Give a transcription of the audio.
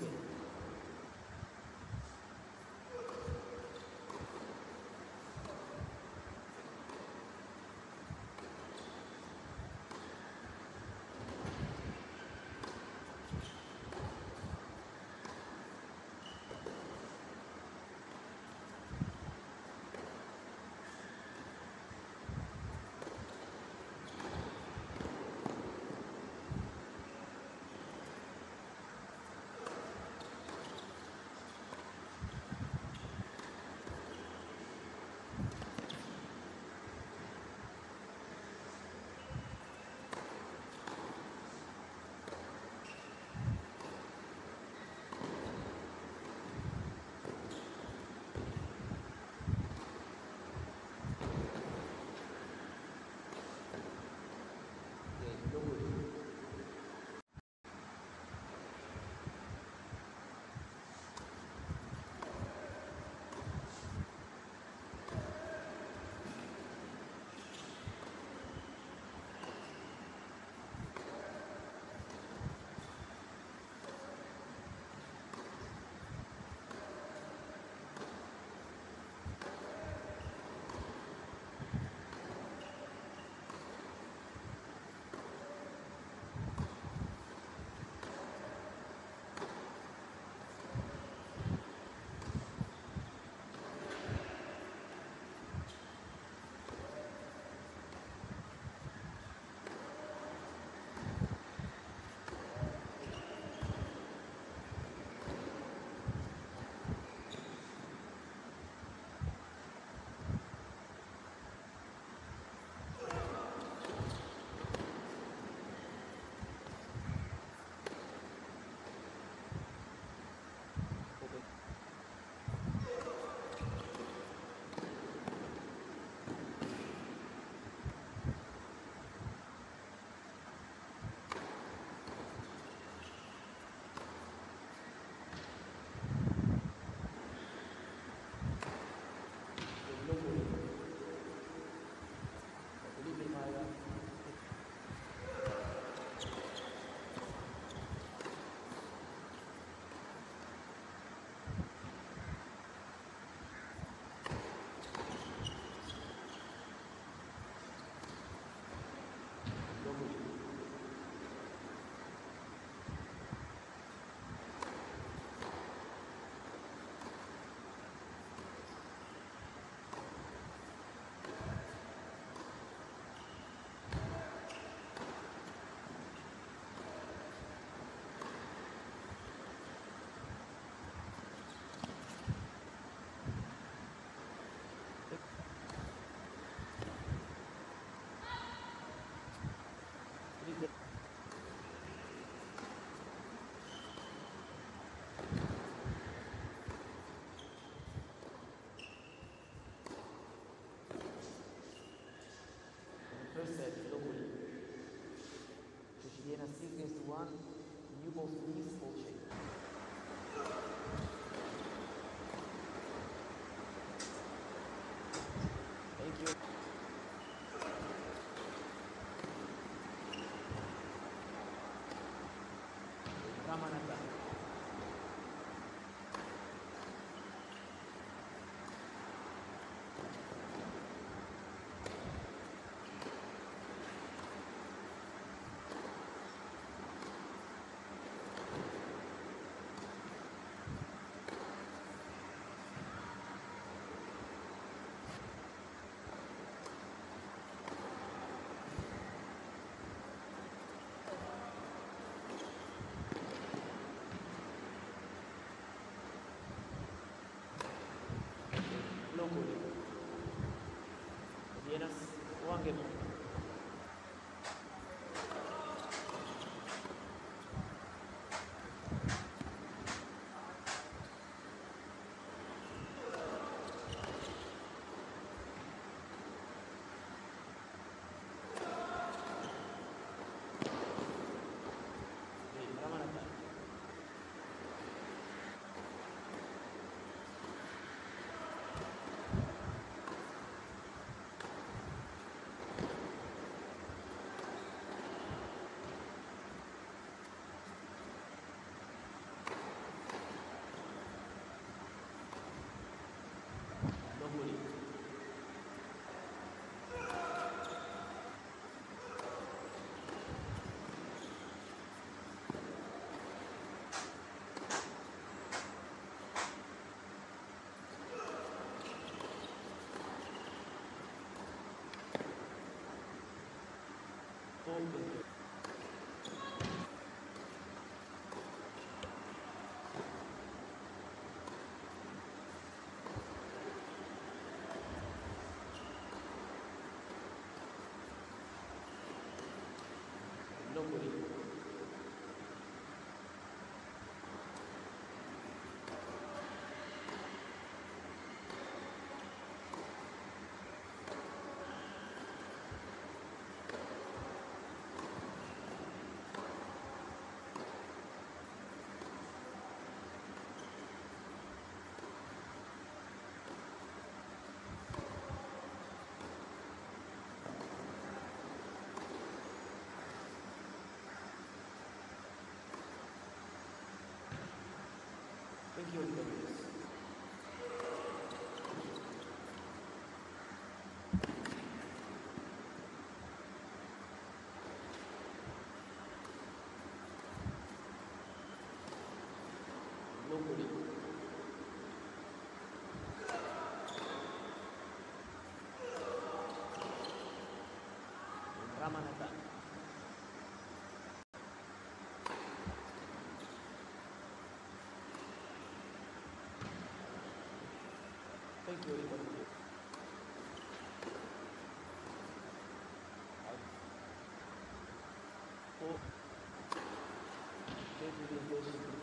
Thank you. done, you will see full change. Thank you. Ramananda. que eu conheço. Não conheço. 사람의 기억이 뭔지. 아, 또, 제주도 무엇인지.